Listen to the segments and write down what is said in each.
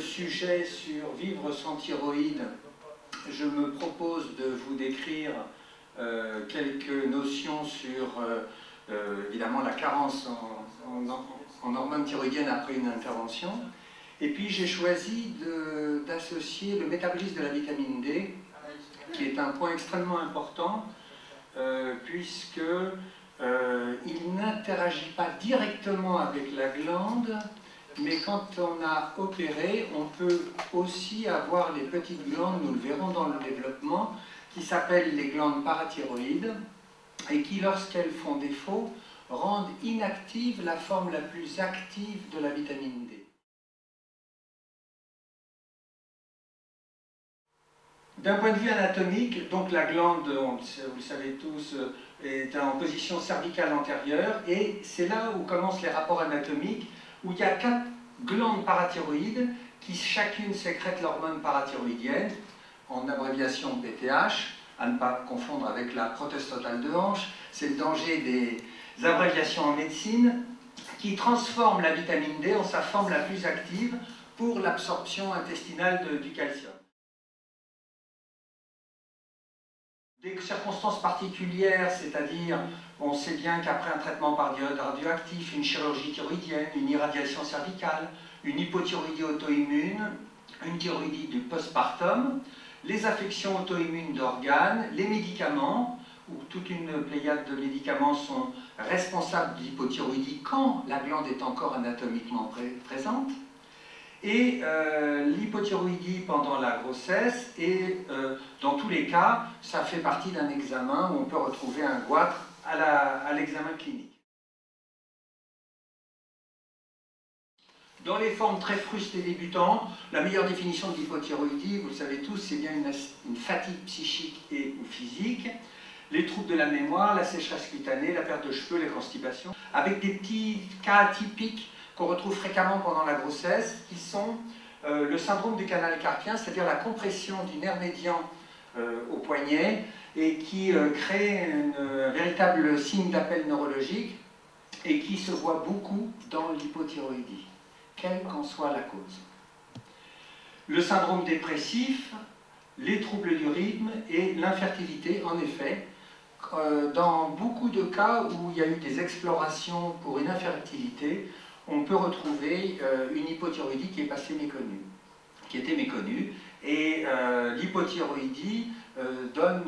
sujet sur vivre sans thyroïde, je me propose de vous décrire euh, quelques notions sur euh, euh, évidemment la carence en, hormones thyroïdiennes après une intervention. Et puis j'ai choisi d'associer le métabolisme de la vitamine D, qui est un point extrêmement important, puisque il n'interagit pas directement avec la glande, mais quand on a opéré, on peut aussi avoir les petites glandes, nous le verrons dans le développement, qui s'appellent les glandes parathyroïdes, et qui, lorsqu'elles font défaut, rendent inactive la forme la plus active de la vitamine D. D'un point de vue anatomique, donc la glande, vous le savez tous, est en position cervicale antérieure, et c'est là où commencent les rapports anatomiques où il y a quatre glandes parathyroïdes qui chacune sécrètent l'hormone parathyroïdienne, en abréviation PTH, à ne pas confondre avec la prothèse totale de hanche. C'est le danger des abréviations en médecine qui transforment la vitamine D en sa forme la plus active pour l'absorption intestinale du calcium. Des circonstances particulières, c'est-à-dire, on sait bien qu'après un traitement par diode radioactif, une chirurgie thyroïdienne, une irradiation cervicale, une hypothyroïdie auto-immune, une thyroïdie du postpartum, les affections auto-immunes d'organes, les médicaments, où toute une pléiade de médicaments sont responsables d'hypothyroïdie quand la glande est encore anatomiquement présente, et euh, l'hypothyroïdie pendant la grossesse, et euh, dans tous les cas, ça fait partie d'un examen où on peut retrouver un goitre à l'examen clinique. Dans les formes très frustes et débutantes, la meilleure définition de l'hypothyroïdie, vous le savez tous, c'est bien une, fatigue psychique et ou physique, les troubles de la mémoire, la sécheresse cutanée, la perte de cheveux, la constipation, avec des petits cas atypiques qu'on retrouve fréquemment pendant la grossesse, qui sont euh, le syndrome du canal carpien, c'est-à-dire la compression du nerf médian au poignet, et qui euh, crée un véritable signe d'appel neurologique, et qui se voit beaucoup dans l'hypothyroïdie, quelle qu'en soit la cause. Le syndrome dépressif, les troubles du rythme et l'infertilité, en effet, dans beaucoup de cas où il y a eu des explorations pour une infertilité, on peut retrouver euh, une hypothyroïdie qui est passée méconnue, qui était méconnue, et euh, l'hypothyroïdie euh, donne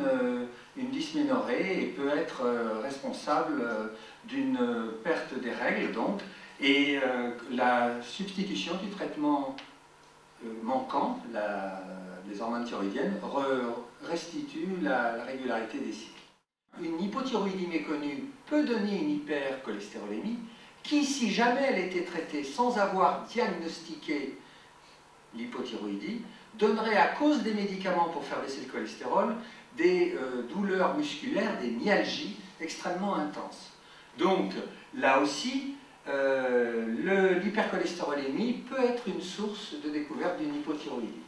une dysménorrhée et peut être responsable d'une perte des règles, donc, et la substitution du traitement manquant, les hormones thyroïdiennes, restitue la, la régularité des cycles. Une hypothyroïdie méconnue peut donner une hypercholestérolémie, qui, si jamais elle était traitée sans avoir diagnostiqué l'hypothyroïdie, donnerait à cause des médicaments pour faire baisser le cholestérol des euh, douleurs musculaires, des myalgies extrêmement intenses. Donc là aussi, euh, l'hypercholestérolémie peut être une source de découverte d'une hypothyroïdie.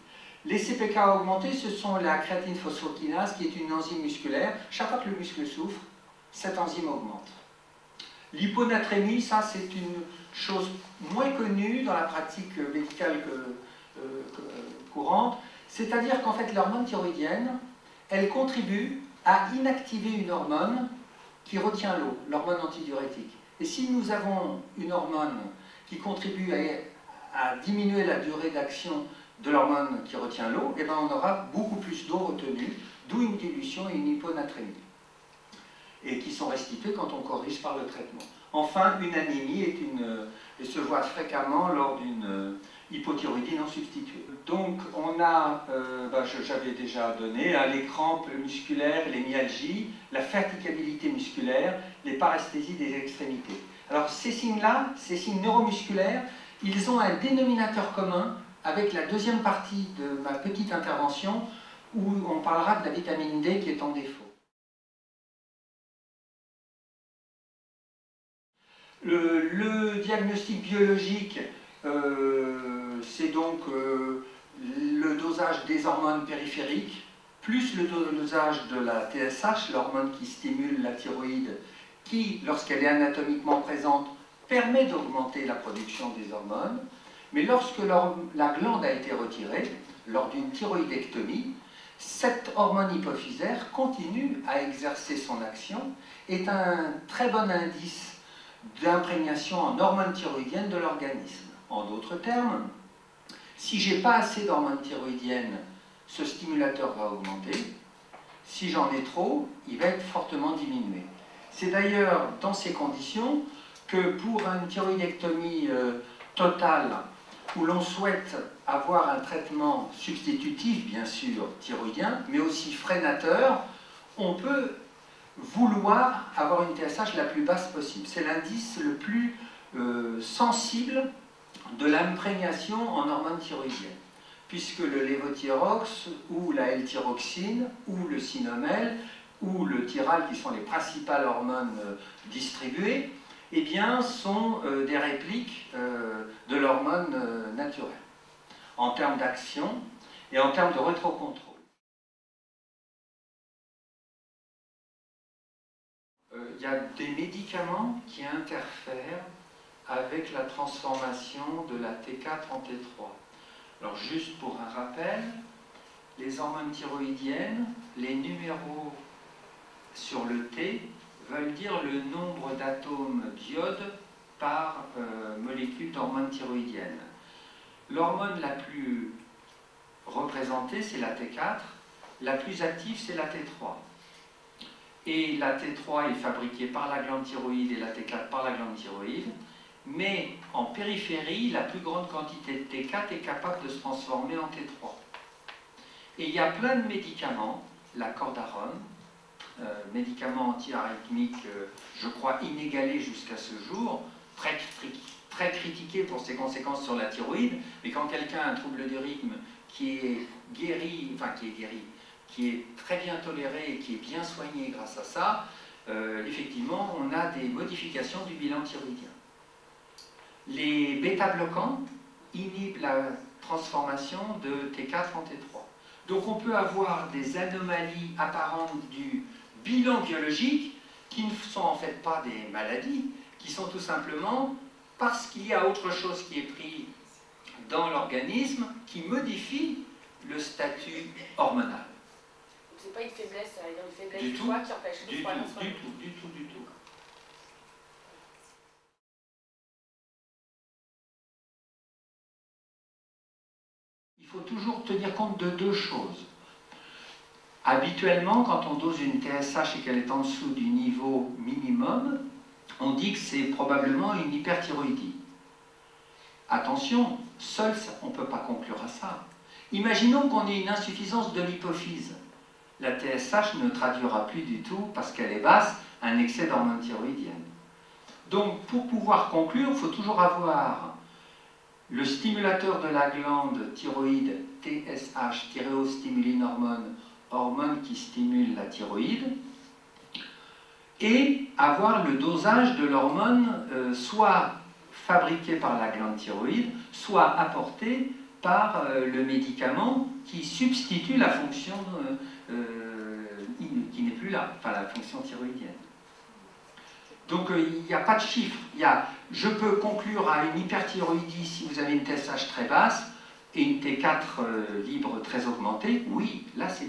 Les CPK augmentés, ce sont la créatine phosphokinase qui est une enzyme musculaire. Chaque fois que le muscle souffre, cette enzyme augmente. L'hyponatrémie, ça c'est une chose moins connue dans la pratique médicale euh, courante, c'est-à-dire qu'en fait l'hormone thyroïdienne, elle contribue à inactiver une hormone qui retient l'eau, l'hormone antidiurétique. Et si nous avons une hormone qui contribue à, diminuer la durée d'action de l'hormone qui retient l'eau, eh ben on aura beaucoup plus d'eau retenue, d'où une dilution et une hyponatrémie et qui sont restituées quand on corrige par le traitement. Enfin, une anémie est une, et se voit fréquemment lors d'une euh, hypothyroïdie non substituée. Donc on a, euh, bah, j'avais déjà donné, à l'écran musculaire, les myalgies, la fatigabilité musculaire, les paresthésies des extrémités. Alors ces signes-là, ces signes neuromusculaires, ils ont un dénominateur commun avec la deuxième partie de ma petite intervention où on parlera de la vitamine D qui est en défaut. Le, diagnostic biologique, euh, c'est donc euh, le dosage des hormones périphériques, plus le dosage de la TSH, l'hormone qui stimule la thyroïde, qui, lorsqu'elle est anatomiquement présente, permet d'augmenter la production des hormones. Mais lorsque la glande a été retirée, lors d'une thyroïdectomie, cette hormone hypophysaire continue à exercer son action, est un très bon indice d'imprégnation en hormones thyroïdiennes de l'organisme. En d'autres termes, si j'ai pas assez d'hormones thyroïdiennes, ce stimulateur va augmenter. Si j'en ai trop, il va être fortement diminué. C'est d'ailleurs dans ces conditions que pour une thyroïdectomie euh, totale, où l'on souhaite avoir un traitement substitutif, bien sûr, thyroïdien, mais aussi freinateur, on peut vouloir avoir une TSH la plus basse possible. C'est l'indice le plus euh, sensible de l'imprégnation en hormones thyroïdiennes, puisque le lévothyrox ou la L-thyroxine ou le sinomel ou le thyral, qui sont les principales hormones euh, distribuées, eh bien, sont euh, des répliques de l'hormone naturelle, en termes d'action et en termes de rétrocontrôle. il y a des médicaments qui interfèrent avec la transformation de la TK33. Alors juste pour un rappel, les hormones thyroïdiennes, les numéros sur le T veulent dire le nombre d'atomes d'iode par euh, molécule d'hormone thyroïdienne. L'hormone la plus représentée, c'est la T4, la plus active, c'est la T3 et la T3 est fabriquée par la glande thyroïde et la T4 par la glande thyroïde, mais en périphérie, la plus grande quantité de T4 est capable de se transformer en T3. Et il y a plein de médicaments, la cordarone, euh, médicament anti-arythmique, euh, je crois inégalé jusqu'à ce jour, très, critiqué pour ses conséquences sur la thyroïde, mais quand quelqu'un a un trouble de rythme qui est guéri, enfin qui est guéri, qui est très bien toléré et qui est bien soigné grâce à ça, euh, effectivement, on a des modifications du bilan thyroïdien. Les bêta-bloquants inhibent la transformation de T4 en T3. Donc on peut avoir des anomalies apparentes du bilan biologique qui ne sont en fait pas des maladies, qui sont tout simplement parce qu'il y a autre chose qui est pris dans l'organisme qui modifie le statut hormonal c'est pas une faiblesse, une faiblesse du, qui empêche du, tout, du tout, du tout, du tout. Faut toujours tenir compte de deux choses. Habituellement, quand on dose une TSH et qu'elle est en dessous du niveau minimum, on dit que c'est probablement une hyperthyroïdie. Attention, seul, on ne peut pas conclure à ça. Imaginons qu'on ait une insuffisance de l'hypophyse la TSH ne traduira plus du tout, parce qu'elle est basse, un excès d'hormones thyroïdiennes. Donc, pour pouvoir conclure, il faut toujours avoir le stimulateur de la glande thyroïde TSH, thyréostimuline hormone, hormone qui stimule la thyroïde, et avoir le dosage de l'hormone euh, soit fabriqué par la glande thyroïde, soit apporté par euh, le médicament qui substitue la fonction euh, qui n'est plus là, enfin la fonction thyroïdienne. Donc euh, il n'y a pas de chiffre. Je peux conclure à une hyperthyroïdie si vous avez une TSH très basse et une T4 euh, libre très augmentée. Oui, là c'est